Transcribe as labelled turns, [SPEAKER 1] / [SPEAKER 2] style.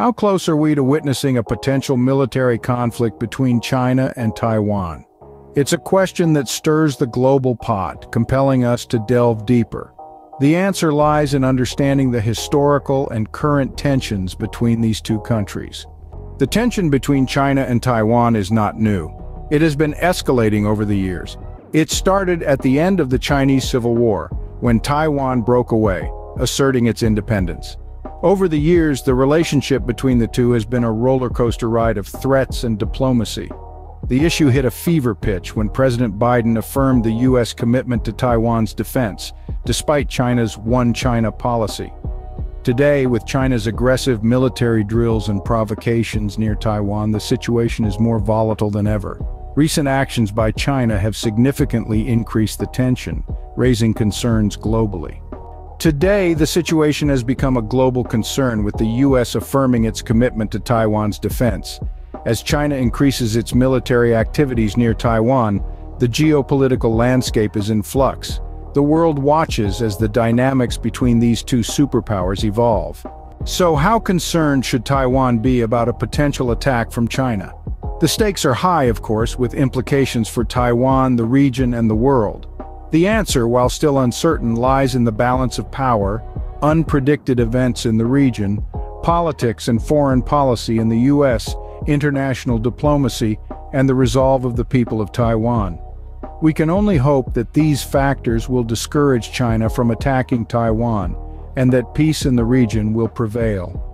[SPEAKER 1] How close are we to witnessing a potential military conflict between China and Taiwan? It's a question that stirs the global pot, compelling us to delve deeper. The answer lies in understanding the historical and current tensions between these two countries. The tension between China and Taiwan is not new. It has been escalating over the years. It started at the end of the Chinese Civil War, when Taiwan broke away, asserting its independence. Over the years, the relationship between the two has been a roller coaster ride of threats and diplomacy. The issue hit a fever pitch when President Biden affirmed the U.S. commitment to Taiwan's defense, despite China's One China policy. Today, with China's aggressive military drills and provocations near Taiwan, the situation is more volatile than ever. Recent actions by China have significantly increased the tension, raising concerns globally. Today, the situation has become a global concern with the U.S. affirming its commitment to Taiwan's defense. As China increases its military activities near Taiwan, the geopolitical landscape is in flux. The world watches as the dynamics between these two superpowers evolve. So how concerned should Taiwan be about a potential attack from China? The stakes are high, of course, with implications for Taiwan, the region, and the world. The answer, while still uncertain, lies in the balance of power, unpredicted events in the region, politics and foreign policy in the U.S., international diplomacy, and the resolve of the people of Taiwan. We can only hope that these factors will discourage China from attacking Taiwan, and that peace in the region will prevail.